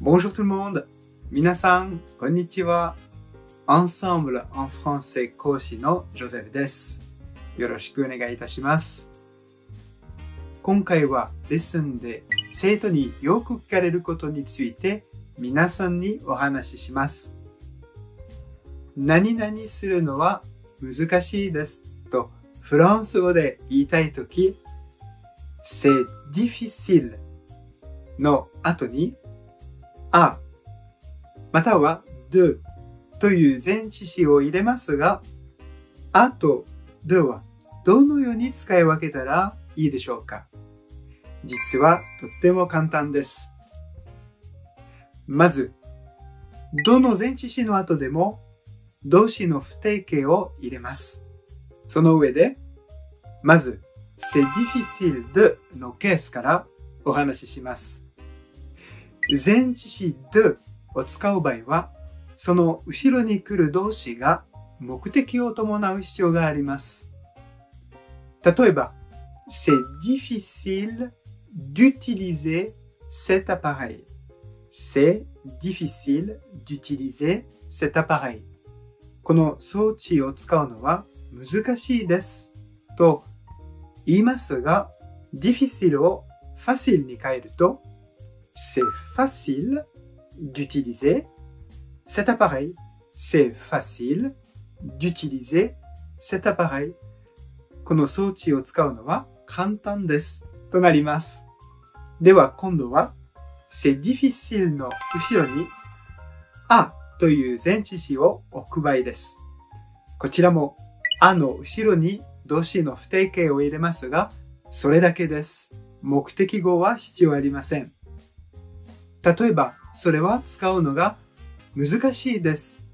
Bonjour tout le monde! 皆さん、こんにちは。Ensemble en français 講師のジョゼフです。よろしくお願いいたします。今回はレッスンで生徒によく聞かれることについて皆さんにお話しします。何々するのは難しいですとフランス語で言いたいとき、c'est difficile の後にあ、または de という前置詞を入れますが、あと de はどのように使い分けたらいいでしょうか？実はとっても簡単です。まず、どの前置詞の後でも動詞の不定形を入れます。その上で、まず、c'est difficile de のケースからお話しします。前置詞 de を使う場合は、その後ろに来る動詞が目的を伴う必要があります。例えば、c'est difficile d'utiliser cet appareil. C'est difficile d'utiliser cet appareil. この装置を使うのは難しいですと言いますが、difficile を facile に変えると c'est facile d'utiliser cet appareil. C'est facile d'utiliser cet appareil. この装置を使うのは簡単です。となります。では今度は、c'est difficile の後ろに、あという前置詞を置く場合です。こちらも、あの後ろに動詞の不定形を入れますが、それだけです。目的語は必要ありません。例えば、それは使うのが難しいです。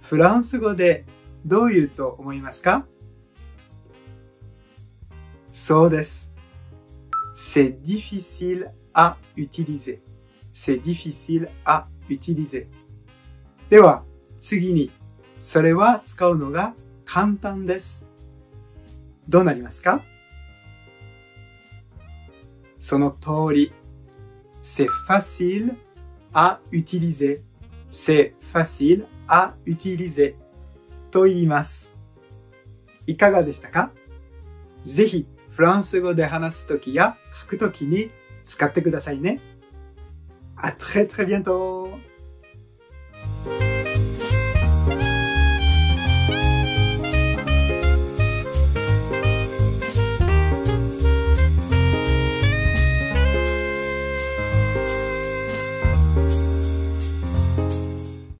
フランス語でどう言うと思いますか？そうです。C'est difficile à utiliser. C'est difficile à utiliser. では、次に、それは使うのが簡単です。どうなりますか？その通り。C'est facile à utiliser. c'est facile à utiliser と言います。いかがでしたかぜひフランス語で話すときや書くときに使ってくださいね。À très très bientôt!